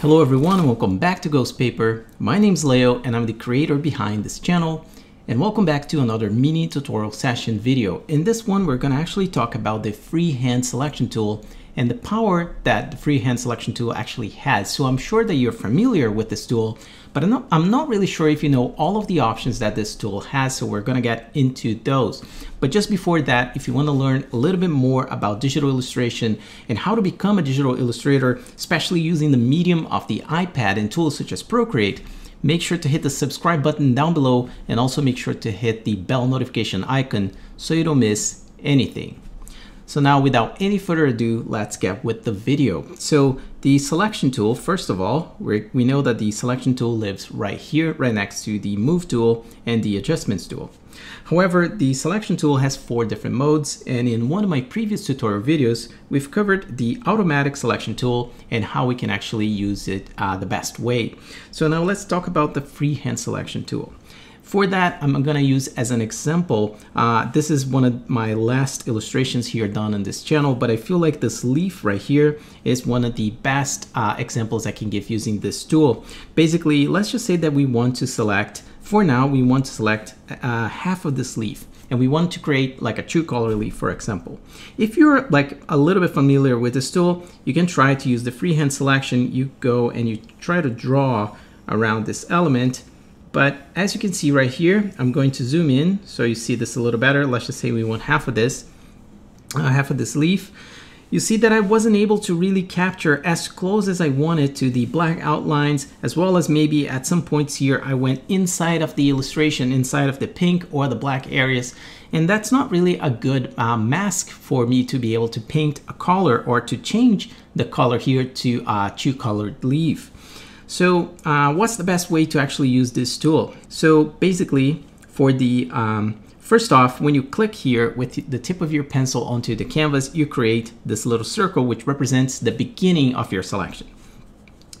Hello everyone and welcome back to Ghost Paper. My name is Leo and I'm the creator behind this channel. And welcome back to another mini tutorial session video. In this one, we're gonna actually talk about the freehand selection tool and the power that the freehand selection tool actually has. So I'm sure that you're familiar with this tool, but I'm not, I'm not really sure if you know all of the options that this tool has, so we're gonna get into those. But just before that, if you wanna learn a little bit more about digital illustration and how to become a digital illustrator, especially using the medium of the iPad and tools such as Procreate, make sure to hit the subscribe button down below and also make sure to hit the bell notification icon so you don't miss anything. So now without any further ado, let's get with the video. So the selection tool, first of all, we know that the selection tool lives right here, right next to the move tool and the adjustments tool. However, the selection tool has four different modes, and in one of my previous tutorial videos, we've covered the automatic selection tool and how we can actually use it uh, the best way. So now let's talk about the freehand selection tool. For that, I'm gonna use as an example, uh, this is one of my last illustrations here done on this channel, but I feel like this leaf right here is one of the best uh, examples I can give using this tool. Basically, let's just say that we want to select, for now, we want to select uh, half of this leaf and we want to create like a true color leaf, for example. If you're like a little bit familiar with this tool, you can try to use the freehand selection. You go and you try to draw around this element but as you can see right here, I'm going to zoom in so you see this a little better. Let's just say we want half of this, uh, half of this leaf. You see that I wasn't able to really capture as close as I wanted to the black outlines, as well as maybe at some points here, I went inside of the illustration, inside of the pink or the black areas. And that's not really a good uh, mask for me to be able to paint a color or to change the color here to a two colored leaf. So uh, what's the best way to actually use this tool? So basically for the, um, first off, when you click here with the tip of your pencil onto the canvas, you create this little circle which represents the beginning of your selection.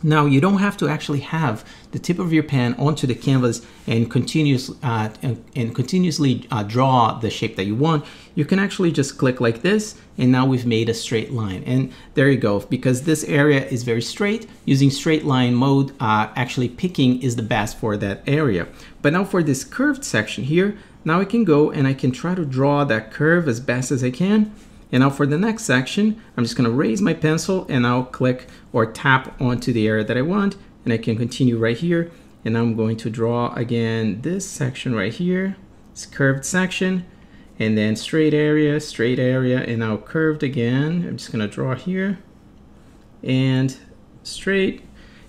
Now you don't have to actually have the tip of your pen onto the canvas and, continuous, uh, and, and, continuously uh, draw the shape that you want. You can actually just click like this and now we've made a straight line. And there you go, because this area is very straight, using straight line mode, uh, actually picking is the best for that area. But now for this curved section here, now I can go and I can try to draw that curve as best as I can and now for the next section, I'm just gonna raise my pencil and I'll click or tap onto the area that I want and I can continue right here. And I'm going to draw again this section right here, this curved section, and then straight area, straight area, and now curved again. I'm just gonna draw here and straight.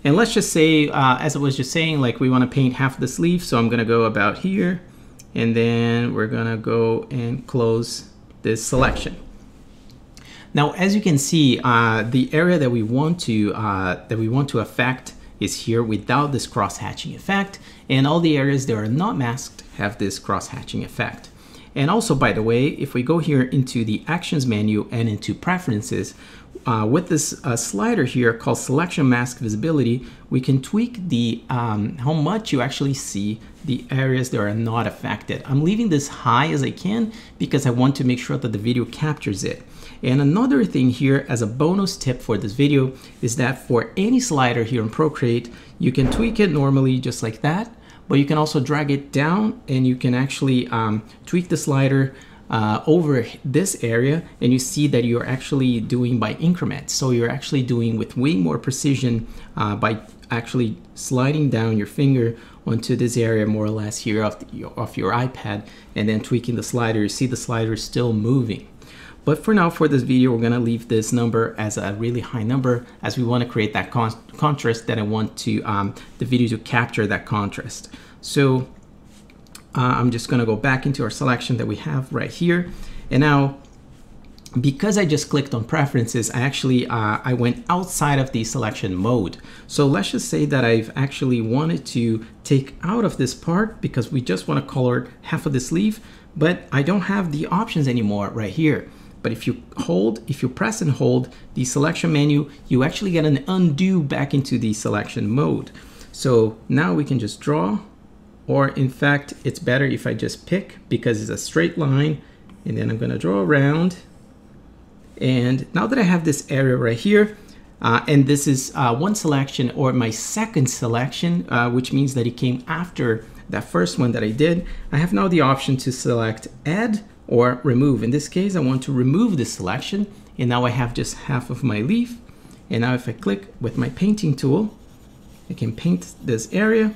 And let's just say, uh, as I was just saying, like we wanna paint half the sleeve. So I'm gonna go about here and then we're gonna go and close this selection. Now, as you can see, uh, the area that we want to uh, that we want to affect is here without this cross-hatching effect, and all the areas that are not masked have this cross-hatching effect. And also, by the way, if we go here into the Actions menu and into Preferences, uh, with this uh, slider here called Selection Mask Visibility, we can tweak the um, how much you actually see the areas that are not affected. I'm leaving this high as I can because I want to make sure that the video captures it. And another thing here as a bonus tip for this video is that for any slider here in Procreate, you can tweak it normally just like that, but you can also drag it down and you can actually um, tweak the slider uh, over this area and you see that you're actually doing by increments. So you're actually doing with way more precision uh, by actually sliding down your finger onto this area more or less here off, the, of your iPad and then tweaking the slider. You see the slider is still moving. But for now, for this video, we're gonna leave this number as a really high number as we wanna create that con contrast that I want to um, the video to capture that contrast. So uh, I'm just gonna go back into our selection that we have right here. And now, because I just clicked on preferences, I actually, uh, I went outside of the selection mode. So let's just say that I've actually wanted to take out of this part because we just wanna color half of the sleeve, but I don't have the options anymore right here. But if you hold, if you press and hold the selection menu, you actually get an undo back into the selection mode. So now we can just draw, or in fact, it's better if I just pick because it's a straight line and then I'm gonna draw around. And now that I have this area right here, Uh, and this is uh, one selection or my second selection, uh, which means that it came after that first one that I did. I have now the option to select add or remove. In this case, I want to remove the selection and now I have just half of my leaf. And now if I click with my painting tool, I can paint this area.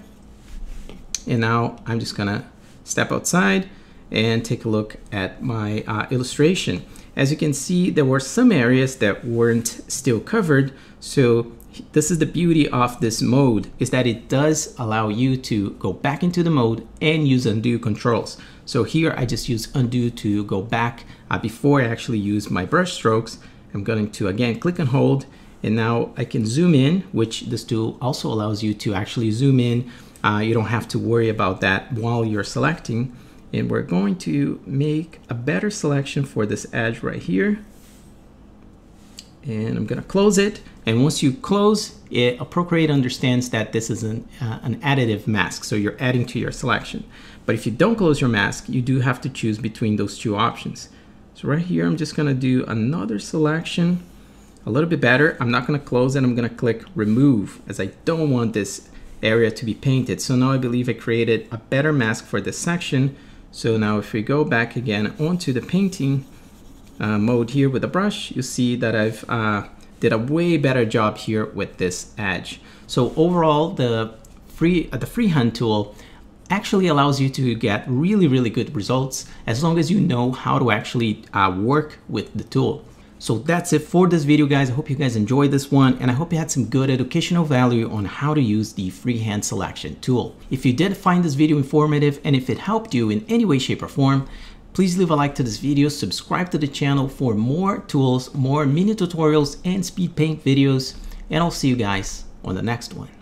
And now I'm just gonna step outside and take a look at my uh, illustration. As you can see, there were some areas that weren't still covered. So this is the beauty of this mode is that it does allow you to go back into the mode and use undo controls. So here I just use undo to go back uh, before I actually use my brush strokes. I'm going to again click and hold and now I can zoom in, which this tool also allows you to actually zoom in. Uh, you don't have to worry about that while you're selecting and we're going to make a better selection for this edge right here. And I'm gonna close it. And once you close it Procreate understands that this is an, uh, an additive mask. So you're adding to your selection. But if you don't close your mask you do have to choose between those two options. So right here I'm just gonna do another selection. A little bit better. I'm not gonna close it. I'm gonna click remove as I don't want this area to be painted. So now I believe I created a better mask for this section so now if we go back again onto the painting uh, mode here with the brush, you see that I've uh, did a way better job here with this edge. So overall, the free uh, the freehand tool actually allows you to get really, really good results as long as you know how to actually uh, work with the tool. So that's it for this video guys. I hope you guys enjoyed this one and I hope you had some good educational value on how to use the freehand selection tool. If you did find this video informative and if it helped you in any way, shape or form, please leave a like to this video, subscribe to the channel for more tools, more mini tutorials and speed paint videos, and I'll see you guys on the next one.